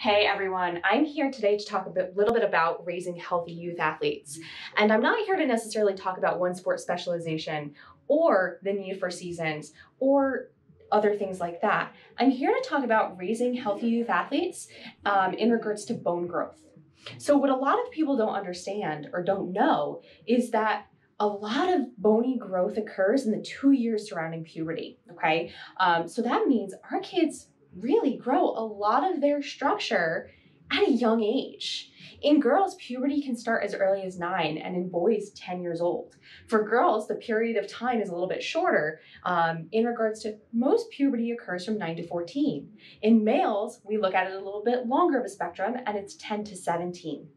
Hey everyone, I'm here today to talk a bit, little bit about raising healthy youth athletes. And I'm not here to necessarily talk about one sport specialization or the need for seasons or other things like that. I'm here to talk about raising healthy youth athletes um, in regards to bone growth. So, what a lot of people don't understand or don't know is that a lot of bony growth occurs in the two years surrounding puberty. Okay, um, so that means our kids really grow a lot of their structure at a young age. In girls, puberty can start as early as nine, and in boys, 10 years old. For girls, the period of time is a little bit shorter um, in regards to most puberty occurs from 9 to 14. In males, we look at it a little bit longer of a spectrum, and it's 10 to 17.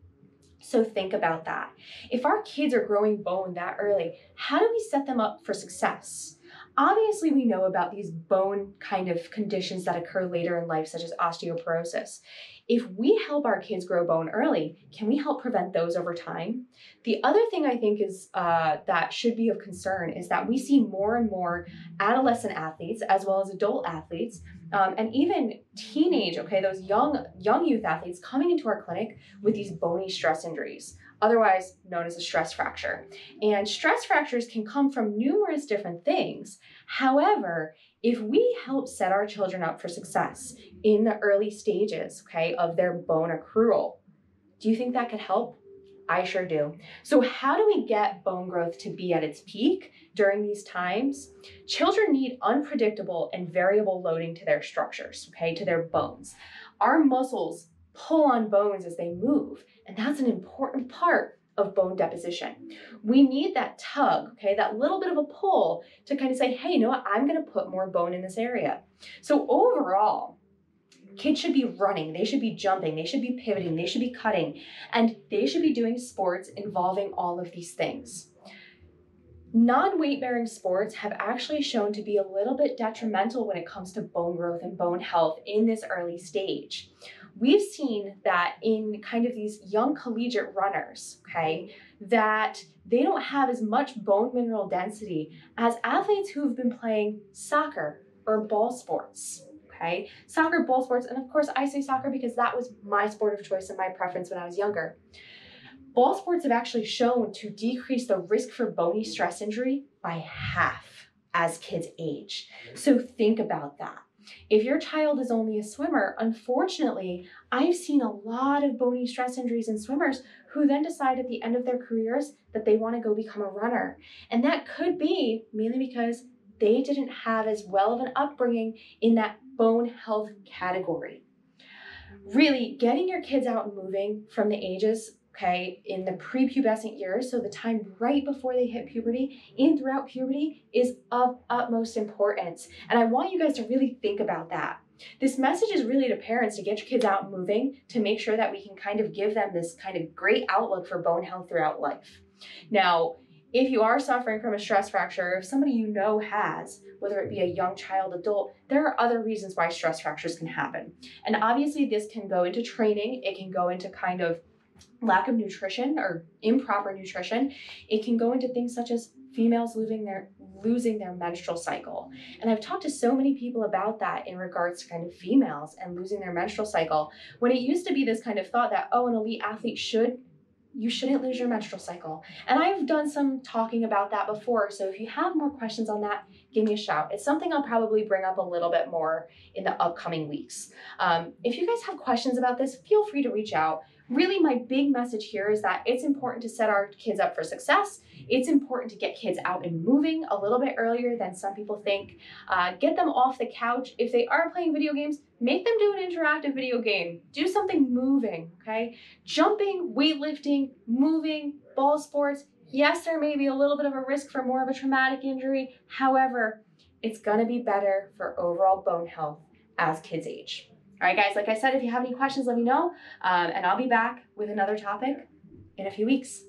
So think about that. If our kids are growing bone that early, how do we set them up for success? Obviously, we know about these bone kind of conditions that occur later in life, such as osteoporosis. If we help our kids grow bone early, can we help prevent those over time? The other thing I think is uh, that should be of concern is that we see more and more adolescent athletes as well as adult athletes um, and even teenage, okay, those young young youth athletes coming into our clinic with these bony stress injuries otherwise known as a stress fracture. And stress fractures can come from numerous different things. However, if we help set our children up for success in the early stages, okay, of their bone accrual, do you think that could help? I sure do. So, how do we get bone growth to be at its peak during these times? Children need unpredictable and variable loading to their structures, okay, to their bones. Our muscles pull on bones as they move. And that's an important part of bone deposition. We need that tug, okay, that little bit of a pull to kind of say, hey, you know what, I'm gonna put more bone in this area. So overall, kids should be running, they should be jumping, they should be pivoting, they should be cutting, and they should be doing sports involving all of these things. Non weight bearing sports have actually shown to be a little bit detrimental when it comes to bone growth and bone health in this early stage we've seen that in kind of these young collegiate runners, okay, that they don't have as much bone mineral density as athletes who've been playing soccer or ball sports. Okay, soccer, ball sports, and of course, I say soccer because that was my sport of choice and my preference when I was younger. Ball sports have actually shown to decrease the risk for bony stress injury by half as kids age. So think about that. If your child is only a swimmer, unfortunately, I've seen a lot of bony stress injuries in swimmers who then decide at the end of their careers that they want to go become a runner. And that could be mainly because they didn't have as well of an upbringing in that bone health category. Really, getting your kids out and moving from the ages okay, in the prepubescent years, so the time right before they hit puberty and throughout puberty is of utmost importance. And I want you guys to really think about that. This message is really to parents to get your kids out moving to make sure that we can kind of give them this kind of great outlook for bone health throughout life. Now, if you are suffering from a stress fracture, if somebody you know has, whether it be a young child, adult, there are other reasons why stress fractures can happen. And obviously, this can go into training, it can go into kind of lack of nutrition or improper nutrition, it can go into things such as females losing their losing their menstrual cycle. And I've talked to so many people about that in regards to kind of females and losing their menstrual cycle. When it used to be this kind of thought that oh an elite athlete should you shouldn't lose your menstrual cycle. And I've done some talking about that before. So if you have more questions on that, give me a shout. It's something I'll probably bring up a little bit more in the upcoming weeks. Um, if you guys have questions about this, feel free to reach out. Really, my big message here is that it's important to set our kids up for success. It's important to get kids out and moving a little bit earlier than some people think. Uh, get them off the couch. If they are playing video games, make them do an interactive video game. Do something moving, okay? Jumping, weightlifting, moving, ball sports. Yes, there may be a little bit of a risk for more of a traumatic injury. However, it's gonna be better for overall bone health as kids age. All right, guys, like I said, if you have any questions, let me know. Um, and I'll be back with another topic in a few weeks.